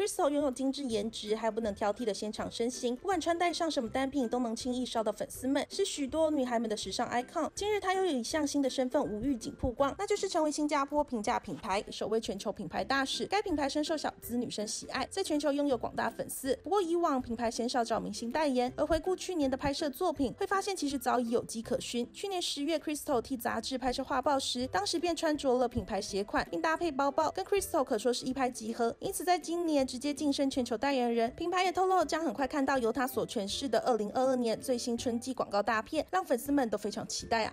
Crystal 拥有精致颜值，还有不能挑剔的纤长身形，不管穿戴上什么单品，都能轻易烧到粉丝们，是许多女孩们的时尚 icon。今日她又有一项新的身份无预警曝光，那就是成为新加坡平价品牌首位全球品牌大使。该品牌深受小资女生喜爱，在全球拥有广大粉丝。不过以往品牌鲜少找明星代言，而回顾去年的拍摄作品，会发现其实早已有迹可循。去年十月，Crystal 替杂志拍摄画报时，当时便穿着了品牌鞋款，并搭配包包，跟 Crystal 可说是一拍即合。因此，在今年直接晋升全球代言人，品牌也透露将很快看到由他所诠释的二零二二年最新春季广告大片，让粉丝们都非常期待啊。